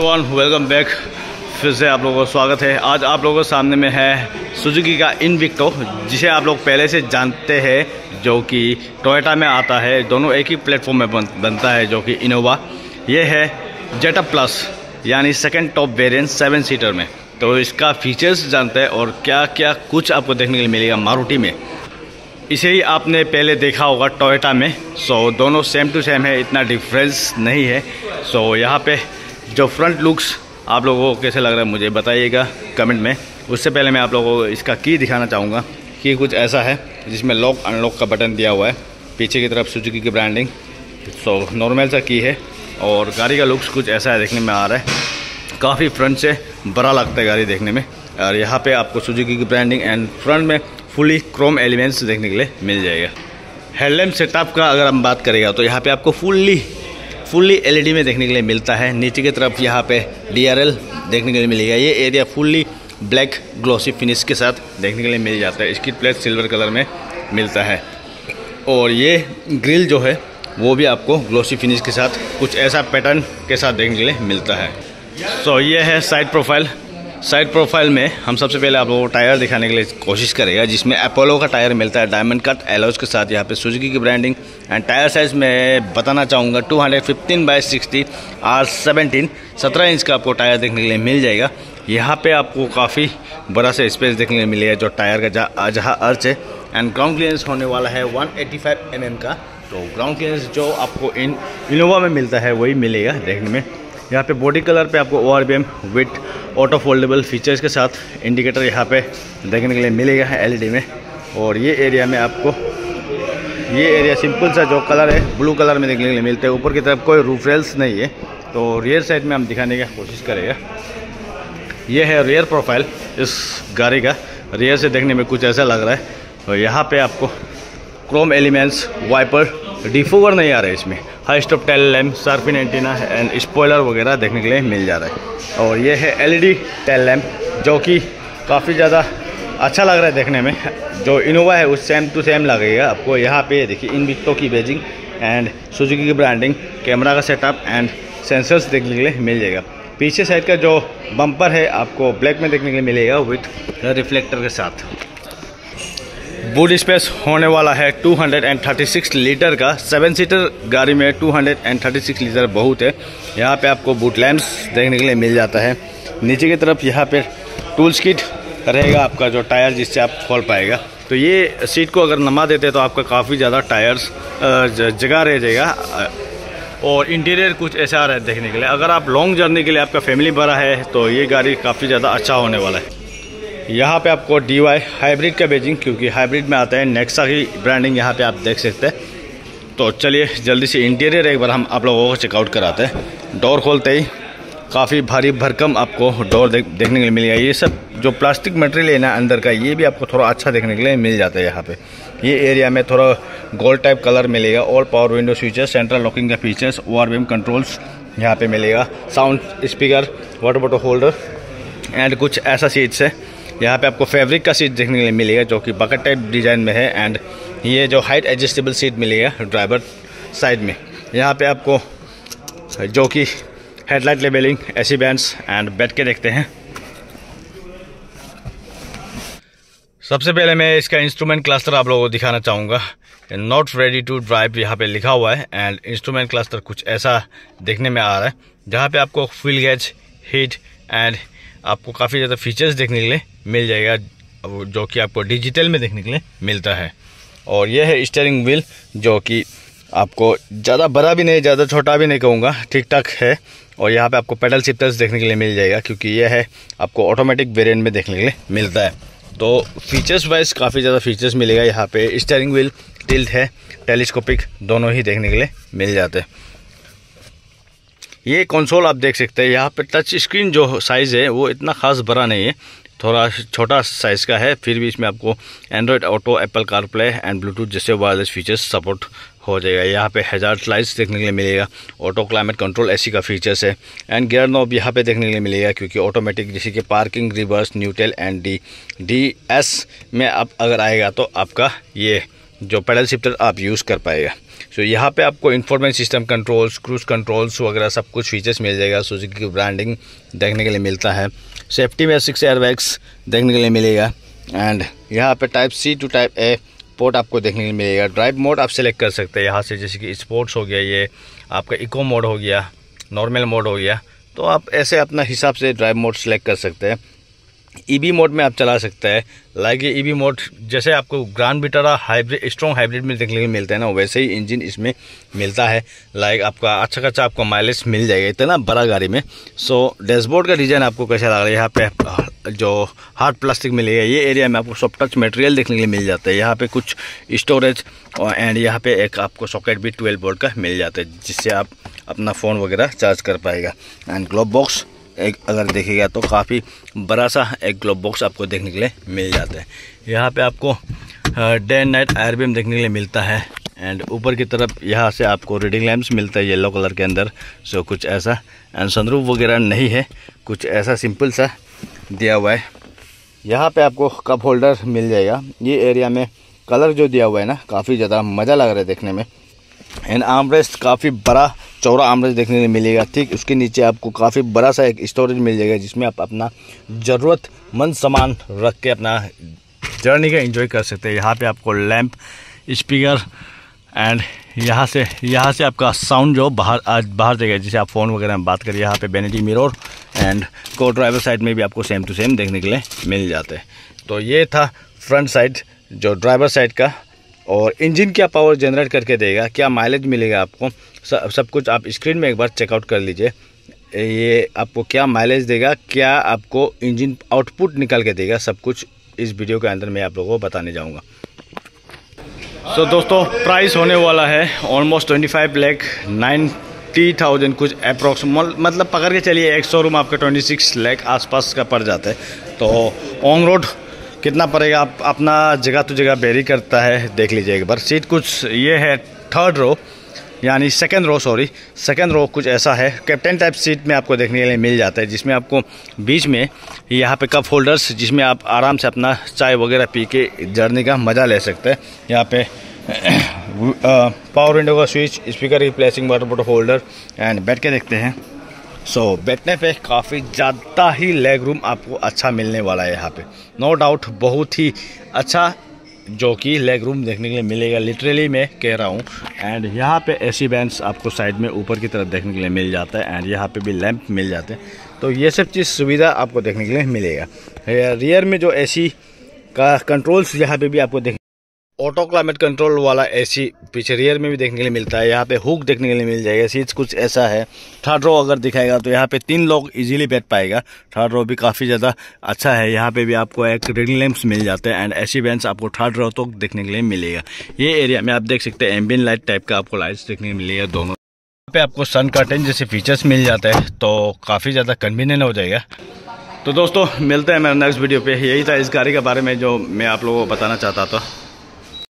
One welcome back फिर से आप लोगों का स्वागत है। आज आप लोगों के सामने में है सुजुकी का इनविक्टो जिसे आप लोग पहले से जानते हैं जो कि टोयोटा में आता है। दोनों एक ही प्लेटफॉर्म में बन, बनता है जो कि इनोवा ये है जेटा प्लस यानी second top variant seven seater में। तो इसका फीचर्स जानते हैं और क्या क्या कुछ आपको देखने के लिए मिलेगा मारुति में। इसे ही आपने पहले देखा होगा टोयोटा में। सो दोनों सेम टू सेम है इतना डिफरेंस नहीं है। सो यहाँ पे जो फ्रंट लुक्स आप लोगों को कैसे लग रहा है मुझे बताइएगा कमेंट में। उससे पहले मैं आप लोगों को इसका की दिखाना चाहूँगा कि कुछ ऐसा है जिसमें लॉक अनलॉक का बटन दिया हुआ है। पीछे की तरफ़ सुजुकी की ब्रांडिंग सो नॉर्मल सा की है और गाड़ी का लुक्स कुछ ऐसा है देखने में आ रहा है। काफ़ी फ्रंट से बड़ा लगता है गाड़ी देखने में। और यहाँ पे आपको सुजुकी की ब्रांडिंग एंड फ्रंट में फुली क्रोम एलिमेंट्स देखने के लिए मिल जाएगा। हेडलैम्प सेटअप का अगर हम बात करेगा तो यहाँ पे आपको फुल्ली फुल्ली एलईडी में देखने के लिए मिलता है। नीचे की तरफ़ यहाँ पे डीआरएल देखने के लिए मिलेगा। ये area fully black glossy finish के साथ देखने के लिए मिल जाता है। इसकी प्लेट सिल्वर कलर में मिलता है। और ये ग्रिल जो है वो भी आपको ग्लोसी फिनिश के साथ कुछ ऐसा पैटर्न के साथ देखने के लिए मिलता है। सो so, ये है साइड प्रोफ़ाइल साइड प्रोफ़ाइल में हम सबसे पहले आप लोगों को टायर दिखाने के लिए कोशिश करेगा, जिसमें अपोलो का टायर मिलता है डायमंड कट एलोज के साथ यहाँ पे सुजुकी की ब्रांडिंग एंड टायर साइज़ मैं बताना चाहूँगा 215 hundred fifteen by 60 R 17 17 inch का आपको टायर देखने के लिए मिल जाएगा। यहाँ पे आपको काफ़ी बड़ा सा स्पेस देखने के लिए मिलेगा, जो टायर का जहाँ अर्च है एंड ग्राउंड क्लियरेंस होने वाला है वन एट्टी mm का। तो ग्राउंड क्लियरेंस जो आपको इन इनोवा में मिलता है, वही मिलेगा देखने में। यहाँ पे बॉडी कलर पे आपको O R V M with auto foldable features के साथ इंडिकेटर यहाँ पे देखने के लिए मिलेगा एलईडी में। और ये एरिया में आपको, ये एरिया सिंपल सा जो कलर है ब्लू कलर में देखने के लिए मिलता है। ऊपर की तरफ़ कोई रूफ रेल्स नहीं है। तो रियर साइड में हम दिखाने की कोशिश करेगा। ये है रियर प्रोफ़ाइल इस गाड़ी का। रियर से देखने में कुछ ऐसा लग रहा है। और यहाँ पे आपको क्रोम एलिमेंट्स वाइपर डिफोवर नहीं आ रहा है इसमें। High stop tail lamp shark fin antenna and spoiler वगैरह देखने के लिए मिल जा रहा है। और ये है एलईडी टेल लैम्प जो कि काफ़ी ज़्यादा अच्छा लग रहा है देखने में। जो इनोवा है, उस सेम टू सेम लगेगा आपको। यहाँ पे देखिए इन विक्टो की बेजिंग एंड सुजुकी की ब्रांडिंग कैमरा का सेटअप एंड सेंसर्स देखने के लिए मिल जाएगा। पीछे साइड का जो बम्पर है, आपको ब्लैक में देखने के लिए मिलेगा विथ रिफ्लेक्टर के साथ। बूट स्पेस होने वाला है 236 लीटर का। सेवन सीटर गाड़ी में 236 लीटर बहुत है। यहाँ पे आपको बूट लैम्प्स देखने के लिए मिल जाता है। नीचे की तरफ़ यहाँ पे टूल्स किट रहेगा आपका जो टायर जिससे आप खोल पाएगा। तो ये सीट को अगर नमा देते तो आपका काफ़ी ज़्यादा टायर्स जगह रह जाएगा। और इंटीरियर कुछ ऐसा आ रहा है देखने के लिए। अगर आप लॉन्ग जर्नी के लिए आपका फैमिली भरा है तो ये गाड़ी काफ़ी ज़्यादा अच्छा होने वाला है। यहाँ पे आपको डी वाई हाइब्रिड का बेजिंग क्योंकि हाइब्रिड में आता है। नेक्सा की ब्रांडिंग यहाँ पे आप देख सकते हैं। तो चलिए जल्दी से इंटीरियर एक बार हम आप लोगों को चेकआउट कराते हैं। डोर खोलते ही काफ़ी भारी भरकम आपको डोर देख, देखने के लिए मिलेगा ये सब जो प्लास्टिक मटेरियल है ना अंदर का ये भी आपको थोड़ा अच्छा देखने के लिए मिल जाता है यहाँ पे। ये एरिया में थोड़ा गोल्ड टाइप कलर मिलेगा। और power window switches central locking का फीचर्स ओ आर कंट्रोल्स यहाँ पे मिलेगा। Sound speaker water bottle holder and कुछ ऐसा सीट्स है। यहाँ पे आपको फैब्रिक का सीट देखने के लिए मिलेगा, जो कि बकेट टाइप डिज़ाइन में है एंड ये जो हाइट एडजस्टेबल सीट मिलेगा ड्राइवर साइड में। यहाँ पे आपको जो कि headlight levelling AC bands and बैठ के देखते हैं। सबसे पहले मैं इसका इंस्ट्रूमेंट क्लस्टर आप लोगों को दिखाना चाहूँगा। नॉट रेडी टू ड्राइव यहाँ पे लिखा हुआ है एंड इंस्ट्रूमेंट क्लस्टर कुछ ऐसा देखने में आ रहा है, जहाँ पे आपको फुल गैज हीट एंड आपको काफ़ी ज़्यादा फीचर्स देखने के लिए मिल जाएगा जो कि आपको डिजिटल में देखने के लिए मिलता है। और यह है स्टेयरिंग व्हील जो कि आपको ज़्यादा बड़ा भी नहीं, ज़्यादा छोटा भी नहीं कहूँगा ठीक ठाक है। और यहाँ पे आपको पेडल शिफ्टर्स देखने के लिए मिल जाएगा, क्योंकि यह है आपको ऑटोमेटिक वेरिएंट में देखने के लिए मिलता है। तो फीचर्स वाइज काफ़ी ज़्यादा फीचर्स मिलेगा यहाँ पे। स्टेयरिंग व्हील टिल्ट है टेलीस्कोपिक दोनों ही देखने के लिए मिल जाते हैं। ये कंसोल आप देख सकते हैं, यहाँ पे टच स्क्रीन जो साइज़ है, वो इतना ख़ास बड़ा नहीं है। थोड़ा छोटा साइज़ का है फिर भी इसमें आपको Android Auto Apple CarPlay and Bluetooth जैसे वायरलेस फीचर्स सपोर्ट हो जाएगा। यहाँ पे हज़ार लाइट्स देखने के लिए मिलेगा। ऑटो क्लाइमेट कंट्रोल ऐसी का फीचर्स है। एंड गियर नॉब यहाँ पे देखने के लिए मिलेगा क्योंकि ऑटोमेटिक जैसे कि parking reverse neutral and D D S में आप अगर आएगा तो आपका ये जो पेडल शिफ्टर आप यूज़ कर पाएगा। सो so, यहाँ पे आपको information system controls cruise controls वगैरह सब कुछ फीचर्स मिल जाएगा। सुजुकी की ब्रांडिंग देखने के लिए मिलता है। सेफ्टी में सिक्स एयरबैग्स देखने के लिए मिलेगा। एंड यहाँ पे type C to type A port आपको देखने के लिए मिलेगा। ड्राइव मोड आप सेलेक्ट कर सकते हैं। यहाँ से जैसे कि स्पोर्ट्स हो गया ये, आपका इको मोड हो गया नॉर्मल मोड हो गया तो आप ऐसे अपना हिसाब से ड्राइव मोड सेलेक्ट कर सकते हैं। ईबी e मोड में आप चला सकते हैं। लाइक ये ईबी मोड जैसे आपको grand Vitara hybrid strong hybrid में देखने को मिलता है ना, वैसे ही इंजन इसमें मिलता है। लाइक आपका अच्छा खासा आपको माइलेज मिल जाएगा इतना बड़ा गाड़ी में। सो डैशबोर्ड का डिज़ाइन आपको कैसा लग रहा है? यहाँ पे जो हार्ड प्लास्टिक मिलेगा ये एरिया में आपको सॉफ्ट टच मटेरियल देखने के लिए मिल जाता है। यहाँ पे कुछ स्टोरेज एंड यहाँ पे एक आपको सॉकेट भी ट्वेल्व बोर्ड का मिल जाता है, जिससे आप अपना फ़ोन वगैरह चार्ज कर पाएगा। एंड ग्लोब बॉक्स एक अगर देखेगा तो काफ़ी बड़ा सा एक ग्लोब बॉक्स आपको देखने के लिए मिल जाता है। यहाँ पे आपको डे एंड नाइट एयरबीम देखने के लिए मिलता है। एंड ऊपर की तरफ़ यहाँ से आपको रीडिंग लैम्प्स मिलता है येलो कलर के अंदर। सो कुछ ऐसा एंड सनरूफ वगैरह नहीं है। कुछ ऐसा सिंपल सा दिया हुआ है। यहाँ पे आपको कप होल्डर मिल जाएगा। ये एरिया में कलर जो दिया हुआ है ना, काफ़ी ज़्यादा मज़ा लग रहा है देखने में। एंड आर्मरेस्ट काफ़ी बड़ा चौड़ा आमरेज देखने को मिलेगा। ठीक, उसके नीचे आपको काफ़ी बड़ा सा एक स्टोरेज मिल जाएगा, जिसमें आप अपना ज़रूरतमंद सामान रख के अपना जर्नी का एंजॉय कर सकते हैं। यहाँ पे आपको लैंप स्पीकर एंड यहाँ से यहाँ से आपका साउंड जो बाहर, आज बाहर जाएगा जिसे आप फ़ोन वगैरह में बात करिए यहाँ पे बेनेटी मिरर एंड को ड्राइवर साइड में भी आपको सेम टू सेम देखने के लिए मिल जाते हैं। तो ये था फ्रंट साइड जो ड्राइवर साइड का और इंजन क्या पावर जनरेट करके देगा क्या माइलेज मिलेगा आपको सब सब कुछ आप स्क्रीन में एक बार चेकआउट कर लीजिए। ये आपको क्या माइलेज देगा क्या आपको इंजन आउटपुट निकाल के देगा सब कुछ इस वीडियो के अंदर मैं आप लोगों को बताने जाऊँगा। सो so, दोस्तों प्राइस होने वाला है almost twenty five lakh ninety thousand कुछ अप्रोक्स मतलब पकड़ के चलिए एक शोरूम आपका ट्वेंटी सिक्स लैख आसपास का पड़ जाता है। तो ऑन रोड कितना पड़ेगा? आप अपना जगह तो जगह बेरी करता है, देख लीजिए एक बार। सीट कुछ ये है थर्ड रो यानी second row sorry second row कुछ ऐसा है। कैप्टन टाइप सीट में आपको देखने के लिए मिल जाता है, जिसमें आपको बीच में यहाँ पे कप होल्डर्स जिसमें आप आराम से अपना चाय वगैरह पी के जर्नी का मज़ा ले सकते हैं। यहाँ पे पावर विंडो का स्विच स्पीकर की placing water bottle holder and बैठ के देखते हैं। सो so, बैठने पे काफ़ी ज़्यादा ही लेग रूम आपको अच्छा मिलने वाला है यहाँ पे। नो डाउट बहुत ही अच्छा जो कि लेग रूम देखने के लिए मिलेगा। लिटरली मैं कह रहा हूँ। एंड यहाँ पे एसी बैंड्स आपको साइड में ऊपर की तरफ़ देखने के लिए मिल जाता है। एंड यहाँ पे भी लैंप मिल जाते हैं। तो ये सब चीज़ सुविधा आपको देखने के लिए मिलेगा। रियर में जो एसी का कंट्रोल्स यहाँ पे भी आपको देख ऑटो क्लाइमेट कंट्रोल वाला एसी पीछे रियर में भी देखने के लिए मिलता है, यहाँ पे हुक देखने के लिए मिल जाएगा सीट्स कुछ ऐसा है। थर्ड रो अगर दिखाएगा तो यहाँ पे तीन लोग इजीली बैठ पाएगा। थर्ड रो भी काफ़ी ज़्यादा अच्छा है, यहाँ पे भी आपको एक रिंग लैंप्स मिल जाते हैं एंड एसी बेंच आपको थर्ड रो तो देखने के लिए मिलेगा। ये एरिया में आप देख सकते हैं एम्बियन लाइट टाइप का आपको लाइट्स देखने को मिलेगा दोनों। यहाँ पे आपको सन कर्टन जैसे फीचर्स मिल जाते हैं तो काफ़ी ज़्यादा कन्वीनियंट हो जाएगा। तो दोस्तों, मिलते हैं मेरा नेक्स्ट वीडियो पे। यही था इस गाड़ी के बारे में जो मैं आप लोगों को बताना चाहता था।